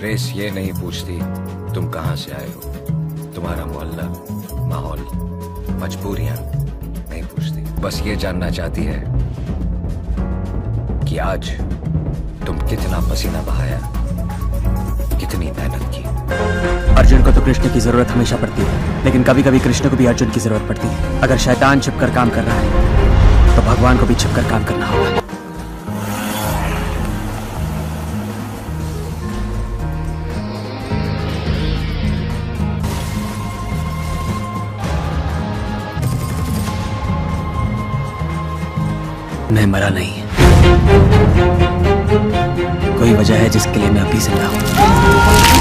Police ये नहीं पूछती, तुम कहाँ से आए हो? तुम्हारा मोहल्ला, माहौल, मजबूरियाँ नहीं पूछती। बस ये जानना चाहती है कि आज तुम कितना पसीना बहाया, कितनी मेहनत की। अर्जुन को तो कृष्ण की ज़रूरत हमेशा पड़ती है, लेकिन कभी कभी कृष्ण को भी अर्जुन की ज़रूरत पड़ती है। अगर शैतान छिपकर काम कर रहा है तो भगवान को भी छिपकर काम करना होगा। मैं मरा नहीं कोई वजह है जिसके लिए मैं अभी से ज़िंदा हूँ?